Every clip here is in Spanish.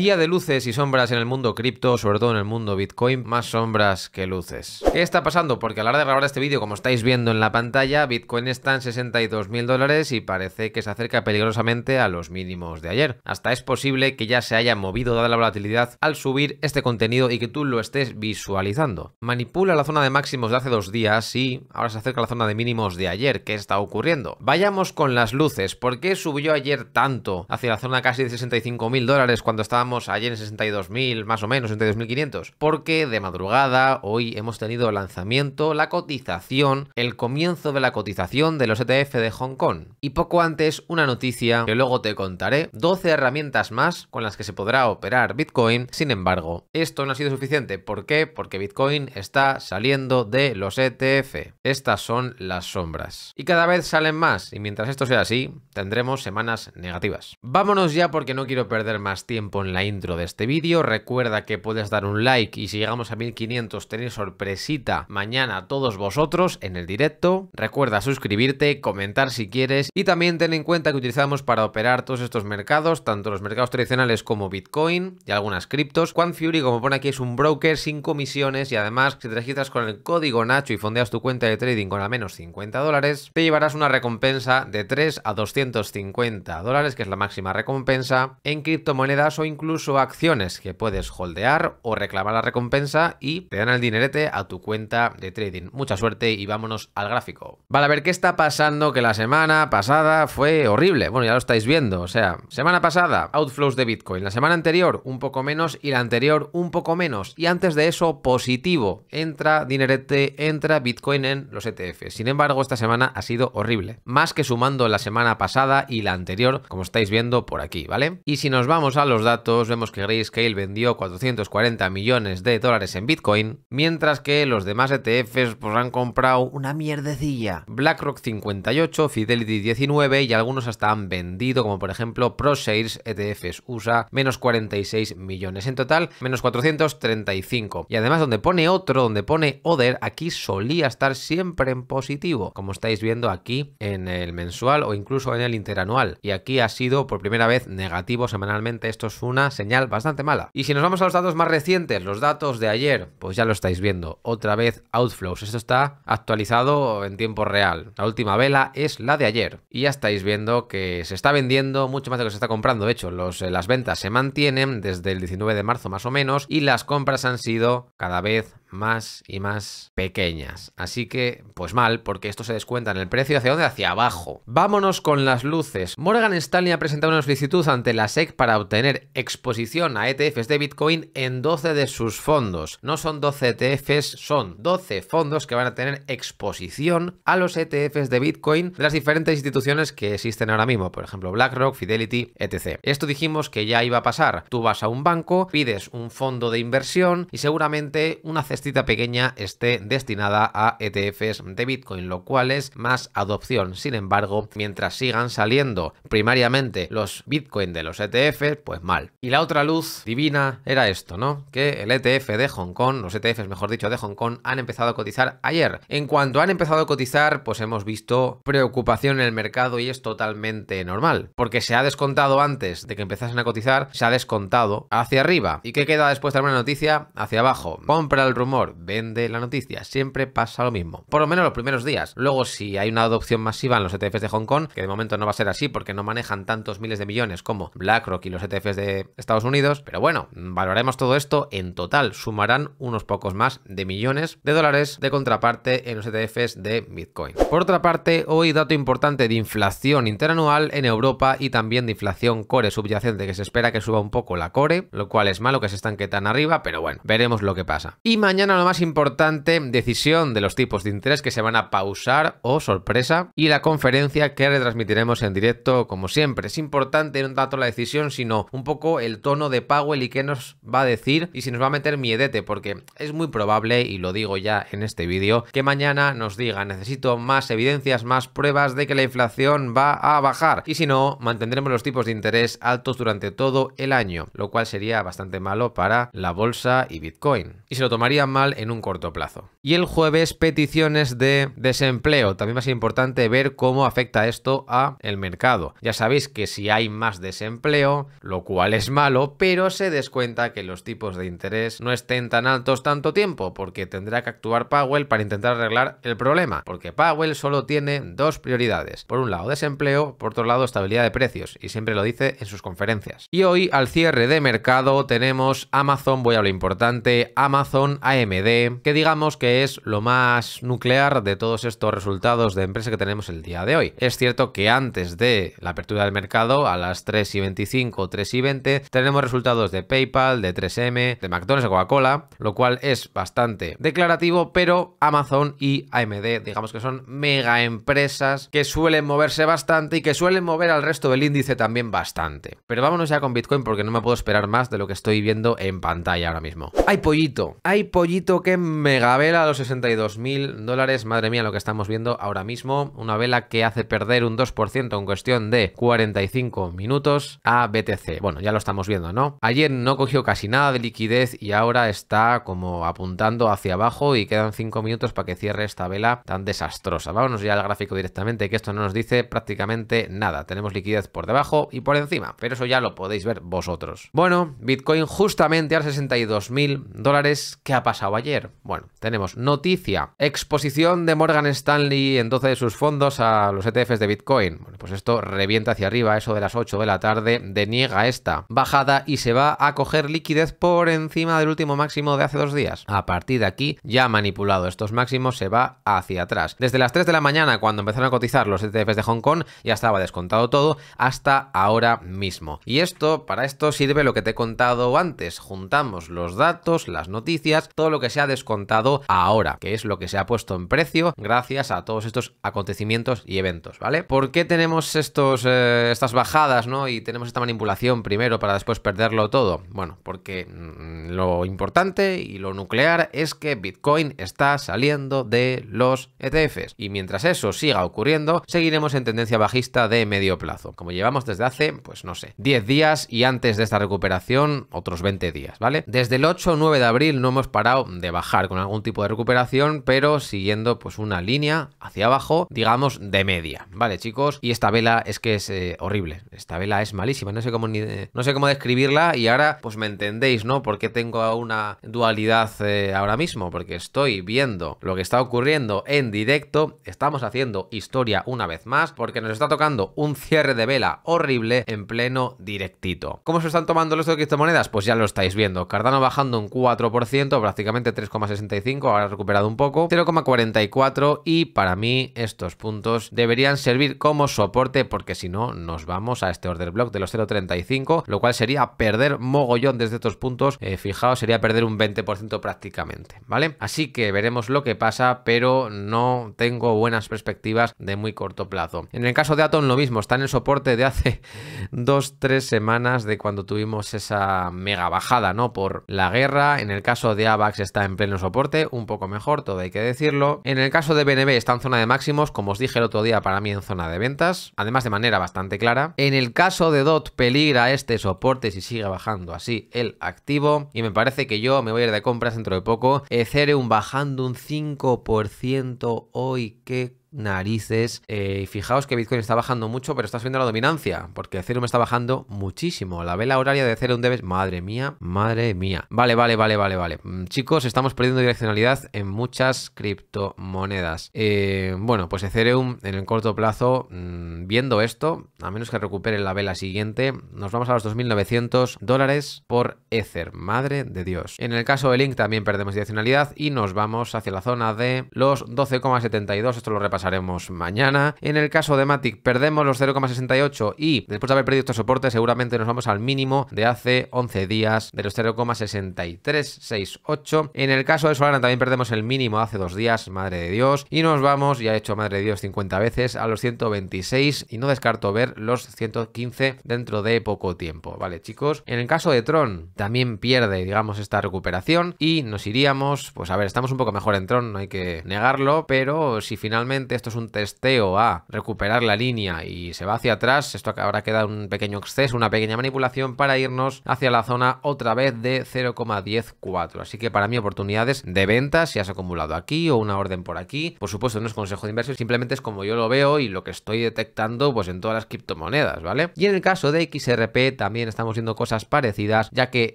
Día de luces y sombras en el mundo cripto, sobre todo en el mundo Bitcoin, más sombras que luces. ¿Qué está pasando? Porque a la hora de grabar este vídeo, como estáis viendo en la pantalla, Bitcoin está en 62 mil dólares y parece que se acerca peligrosamente a los mínimos de ayer. Hasta es posible que ya se haya movido dada la volatilidad al subir este contenido y que tú lo estés visualizando. Manipula la zona de máximos de hace dos días y ahora se acerca a la zona de mínimos de ayer. ¿Qué está ocurriendo? Vayamos con las luces. ¿Por qué subió ayer tanto hacia la zona casi de 65 mil dólares cuando estaba ayer en 62.000, más o menos, 62.500, porque de madrugada hoy hemos tenido lanzamiento, la cotización, el comienzo de la cotización de los ETF de Hong Kong. Y poco antes, una noticia que luego te contaré, 12 herramientas más con las que se podrá operar Bitcoin, sin embargo, esto no ha sido suficiente. ¿Por qué? Porque Bitcoin está saliendo de los ETF. Estas son las sombras. Y cada vez salen más, y mientras esto sea así, tendremos semanas negativas. Vámonos ya porque no quiero perder más tiempo en la intro de este vídeo. Recuerda que puedes dar un like y si llegamos a 1500 tenéis sorpresita mañana a todos vosotros en el directo. Recuerda suscribirte, comentar si quieres y también ten en cuenta que utilizamos para operar todos estos mercados, tanto los mercados tradicionales como Bitcoin y algunas criptos. Fury, como pone aquí, es un broker sin comisiones y además si te registras con el código Nacho y fondeas tu cuenta de trading con al menos 50 dólares, te llevarás una recompensa de 3 a 250 dólares, que es la máxima recompensa en criptomonedas o incluso incluso acciones que puedes holdear o reclamar la recompensa y te dan el dinerete a tu cuenta de trading. Mucha suerte y vámonos al gráfico. Vale, a ver qué está pasando que la semana pasada fue horrible. Bueno, ya lo estáis viendo, o sea, semana pasada outflows de Bitcoin, la semana anterior un poco menos y la anterior un poco menos y antes de eso positivo. Entra dinerete, entra Bitcoin en los ETF. Sin embargo, esta semana ha sido horrible. Más que sumando la semana pasada y la anterior, como estáis viendo por aquí, ¿vale? Y si nos vamos a los datos vemos que Grayscale vendió 440 millones de dólares en Bitcoin, mientras que los demás ETFs pues han comprado una mierdecilla. BlackRock 58, Fidelity 19 y algunos hasta han vendido, como por ejemplo ProShares ETFs USA, menos 46 millones. En total, menos 435. Y además donde pone otro, donde pone Other, aquí solía estar siempre en positivo, como estáis viendo aquí en el mensual o incluso en el interanual. Y aquí ha sido por primera vez negativo semanalmente. Esto es una señal bastante mala. Y si nos vamos a los datos más recientes, los datos de ayer, pues ya lo estáis viendo. Otra vez outflows. Esto está actualizado en tiempo real. La última vela es la de ayer. Y ya estáis viendo que se está vendiendo mucho más de lo que se está comprando. De hecho, los, eh, las ventas se mantienen desde el 19 de marzo más o menos y las compras han sido cada vez más y más pequeñas. Así que, pues mal, porque esto se descuenta en el precio hacia dónde? Hacia abajo. Vámonos con las luces. Morgan Stanley ha presentado una solicitud ante la SEC para obtener exposición a ETFs de Bitcoin en 12 de sus fondos. No son 12 ETFs, son 12 fondos que van a tener exposición a los ETFs de Bitcoin de las diferentes instituciones que existen ahora mismo, por ejemplo BlackRock, Fidelity, etc. Esto dijimos que ya iba a pasar. Tú vas a un banco, pides un fondo de inversión y seguramente una cesta pequeña esté destinada a ETFs de Bitcoin, lo cual es más adopción. Sin embargo, mientras sigan saliendo primariamente los Bitcoin de los ETFs, pues mal. Y la otra luz divina era esto, ¿no? Que el ETF de Hong Kong, los ETFs mejor dicho de Hong Kong, han empezado a cotizar ayer. En cuanto han empezado a cotizar, pues hemos visto preocupación en el mercado y es totalmente normal, porque se ha descontado antes de que empezasen a cotizar, se ha descontado hacia arriba. ¿Y qué queda después de una noticia? Hacia abajo. Compra el rumor vende la noticia. Siempre pasa lo mismo. Por lo menos los primeros días. Luego, si hay una adopción masiva en los ETFs de Hong Kong, que de momento no va a ser así porque no manejan tantos miles de millones como BlackRock y los ETFs de Estados Unidos, pero bueno, valoraremos todo esto. En total, sumarán unos pocos más de millones de dólares de contraparte en los ETFs de Bitcoin. Por otra parte, hoy dato importante de inflación interanual en Europa y también de inflación core subyacente, que se espera que suba un poco la core, lo cual es malo que se estanque tan arriba, pero bueno, veremos lo que pasa. Y mañana mañana lo más importante, decisión de los tipos de interés que se van a pausar o sorpresa y la conferencia que retransmitiremos en directo como siempre. Es importante no tanto la decisión sino un poco el tono de Powell y qué nos va a decir y si nos va a meter miedete porque es muy probable y lo digo ya en este vídeo que mañana nos diga necesito más evidencias, más pruebas de que la inflación va a bajar y si no mantendremos los tipos de interés altos durante todo el año lo cual sería bastante malo para la bolsa y Bitcoin y se lo tomaría mal en un corto plazo. Y el jueves peticiones de desempleo. También va a ser importante ver cómo afecta esto a el mercado. Ya sabéis que si hay más desempleo, lo cual es malo, pero se descuenta que los tipos de interés no estén tan altos tanto tiempo, porque tendrá que actuar Powell para intentar arreglar el problema, porque Powell solo tiene dos prioridades. Por un lado desempleo, por otro lado estabilidad de precios, y siempre lo dice en sus conferencias. Y hoy al cierre de mercado tenemos Amazon, voy a lo importante, Amazon AMD, que digamos que es lo más nuclear de todos estos resultados de empresa que tenemos el día de hoy. Es cierto que antes de la apertura del mercado, a las 3 y 25, 3 y 20, tenemos resultados de PayPal, de 3M, de McDonald's, de Coca-Cola, lo cual es bastante declarativo, pero Amazon y AMD, digamos que son mega empresas que suelen moverse bastante y que suelen mover al resto del índice también bastante. Pero vámonos ya con Bitcoin porque no me puedo esperar más de lo que estoy viendo en pantalla ahora mismo. Hay pollito, hay pollito que mega vela a los 62 mil dólares, madre mía lo que estamos viendo ahora mismo, una vela que hace perder un 2% en cuestión de 45 minutos a BTC. Bueno, ya lo estamos viendo, ¿no? Ayer no cogió casi nada de liquidez y ahora está como apuntando hacia abajo y quedan 5 minutos para que cierre esta vela tan desastrosa. Vámonos ya al gráfico directamente, que esto no nos dice prácticamente nada. Tenemos liquidez por debajo y por encima, pero eso ya lo podéis ver vosotros. Bueno, Bitcoin justamente a 62 mil dólares. ¿Qué ha pasado ayer? Bueno, tenemos noticia, exposición de Morgan Stanley en 12 de sus fondos a los ETFs de Bitcoin. Bueno, pues esto revienta hacia arriba, eso de las 8 de la tarde, deniega esta bajada y se va a coger liquidez por encima del último máximo de hace dos días. A partir de aquí, ya manipulado estos máximos, se va hacia atrás. Desde las 3 de la mañana, cuando empezaron a cotizar los ETFs de Hong Kong, ya estaba descontado todo, hasta ahora mismo. Y esto, para esto sirve lo que te he contado antes. Juntamos los datos, las noticias, todo lo que se ha descontado ahora, que es lo que se ha puesto en precio gracias a todos estos acontecimientos y eventos, ¿vale? ¿Por qué tenemos estos, eh, estas bajadas, ¿no? Y tenemos esta manipulación primero para después perderlo todo. Bueno, porque mm, lo importante y lo nuclear es que Bitcoin está saliendo de los ETFs. Y mientras eso siga ocurriendo, seguiremos en tendencia bajista de medio plazo. Como llevamos desde hace, pues no sé, 10 días y antes de esta recuperación otros 20 días, ¿vale? Desde el 8 o 9 de abril no hemos parado de bajar con algún tipo de recuperación, pero siguiendo pues una línea hacia abajo, digamos, de media, ¿vale, chicos? Y esta vela es que es eh, horrible. Esta vela es malísima, no sé cómo ni, no sé cómo describirla y ahora pues me entendéis, ¿no? Porque tengo una dualidad eh, ahora mismo, porque estoy viendo lo que está ocurriendo en directo, estamos haciendo historia una vez más, porque nos está tocando un cierre de vela horrible en pleno directito. ¿Cómo se están tomando los de criptomonedas? Pues ya lo estáis viendo. Cardano bajando un 4%, prácticamente 3,65, ahora ha recuperado un poco, 0,44 y para mí estos puntos deberían servir como soporte porque si no nos vamos a este order block de los 0,35, lo cual sería perder mogollón desde estos puntos, eh, fijaos, sería perder un 20% prácticamente, ¿vale? Así que veremos lo que pasa, pero no tengo buenas perspectivas de muy corto plazo. En el caso de Atom lo mismo, está en el soporte de hace dos, tres semanas de cuando tuvimos esa mega bajada, ¿no? Por la guerra. En el caso de AVAX está en pleno soporte, un poco mejor, todo hay que decirlo. En el caso de BNB está en zona de máximos, como os dije el otro día, para mí en zona de ventas, además de manera bastante clara. En el caso de DOT peligra este soporte si sigue bajando así el activo y me parece que yo me voy a ir de compras dentro de poco. Ethereum bajando un 5% hoy, qué narices. Eh, fijaos que Bitcoin está bajando mucho, pero está subiendo la dominancia, porque Ethereum está bajando muchísimo. La vela horaria de Ethereum debe... Madre mía, madre mía. Vale, vale, vale, vale, vale. Mm, chicos, estamos perdiendo direccionalidad en muchas criptomonedas. Eh, bueno, pues Ethereum en el corto plazo, mm, viendo esto, a menos que recupere la vela siguiente, nos vamos a los 2.900 dólares por Ether. Madre de Dios. En el caso de Link también perdemos direccionalidad y nos vamos hacia la zona de los 12,72. Esto lo repasamos pasaremos mañana. En el caso de Matic perdemos los 0,68 y después de haber perdido este soporte seguramente nos vamos al mínimo de hace 11 días de los 0,6368. En el caso de Solana también perdemos el mínimo hace dos días, madre de Dios, y nos vamos, ya he hecho madre de Dios 50 veces, a los 126 y no descarto ver los 115 dentro de poco tiempo, ¿vale chicos? En el caso de Tron también pierde, digamos, esta recuperación y nos iríamos, pues a ver, estamos un poco mejor en Tron, no hay que negarlo, pero si finalmente esto es un testeo a recuperar la línea y se va hacia atrás, esto habrá quedado un pequeño exceso, una pequeña manipulación para irnos hacia la zona otra vez de 0,104. Así que para mí oportunidades de venta si has acumulado aquí o una orden por aquí. Por supuesto no es consejo de inversión, simplemente es como yo lo veo y lo que estoy detectando pues en todas las criptomonedas, ¿vale? Y en el caso de XRP también estamos viendo cosas parecidas, ya que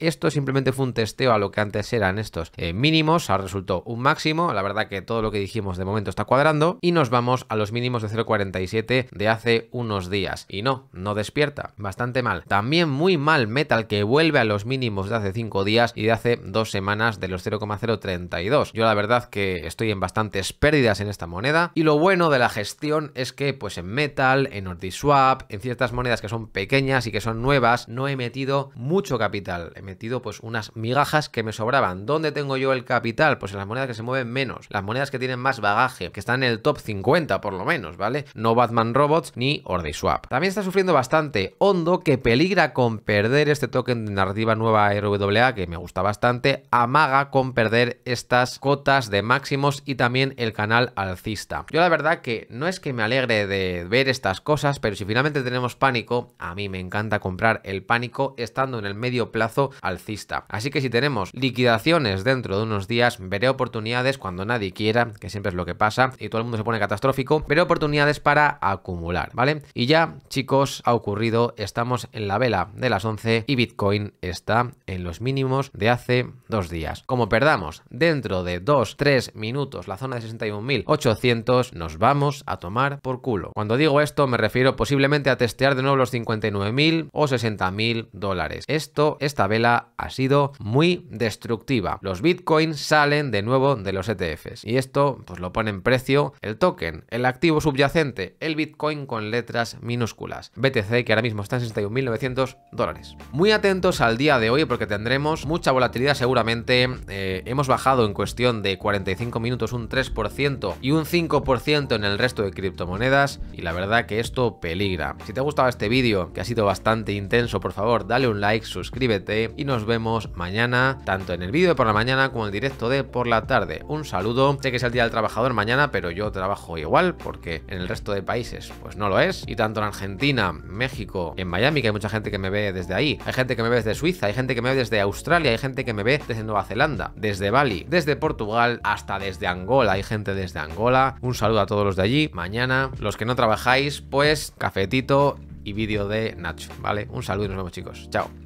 esto simplemente fue un testeo a lo que antes eran estos eh, mínimos, ahora resultó un máximo, la verdad que todo lo que dijimos de momento está cuadrando y nos vamos a los mínimos de 0.47 de hace unos días. Y no, no despierta, bastante mal. También muy mal Metal que vuelve a los mínimos de hace 5 días y de hace dos semanas de los 0,032. Yo la verdad que estoy en bastantes pérdidas en esta moneda y lo bueno de la gestión es que pues en Metal, en Swap, en ciertas monedas que son pequeñas y que son nuevas, no he metido mucho capital. He metido pues unas migajas que me sobraban. ¿Dónde tengo yo el capital? Pues en las monedas que se mueven menos, las monedas que tienen más bagaje, que están en el top 50 por lo menos, ¿vale? No Batman Robots ni Swap. También está sufriendo bastante Hondo que peligra con perder este token de narrativa nueva RWA que me gusta bastante, amaga con perder estas cotas de máximos y también el canal alcista. Yo la verdad que no es que me alegre de ver estas cosas, pero si finalmente tenemos pánico, a mí me encanta comprar el pánico estando en el medio plazo alcista. Así que si tenemos liquidaciones dentro de unos días, veré oportunidades cuando nadie quiera, que siempre es lo que pasa, y todo el mundo se pone catastrófico, veré oportunidades para acumular, ¿vale? Y ya, chicos, ha ocurrido, estamos en la vela de las 11 y Bitcoin está en los mínimos de hace dos días. Como perdamos dentro de 2-3 minutos la zona de 61.800, nos vamos a tomar por culo. Cuando digo esto me refiero posiblemente a testear de nuevo los 59.000 o 60.000 dólares. Esto, esta vela ha sido muy destructiva. Los bitcoins salen de nuevo de los ETFs y esto pues lo pone en precio el token, el activo subyacente, el bitcoin con letras minúsculas. BTC que ahora mismo está en 61.900 dólares. Muy atentos al día de hoy porque tendremos mucha volatilidad seguramente. Eh, hemos bajado en cuestión de 45 minutos un 3% y un 5% en el resto de criptomonedas y la verdad que esto peligra. Si te ha gustado este vídeo, que ha sido bastante intenso, por favor dale un like, suscríbete y nos vemos mañana, tanto en el vídeo de por la mañana como en el directo de por la tarde. Un saludo, sé que es el Día del Trabajador mañana, pero yo trabajo igual porque en el resto de países pues no lo es. Y tanto en Argentina, México, en Miami, que hay mucha gente que me ve desde ahí, hay gente que me ve desde Suiza, hay gente que me ve desde Australia, hay gente que me ve desde Nueva Zelanda, desde Bali, desde Portugal, hasta desde Angola, hay gente desde Angola. Un saludo a todos los de allí. Mañana, los que no trabajáis, pues cafetito y vídeo de Nacho, ¿vale? Un saludo y nos vemos chicos. Chao.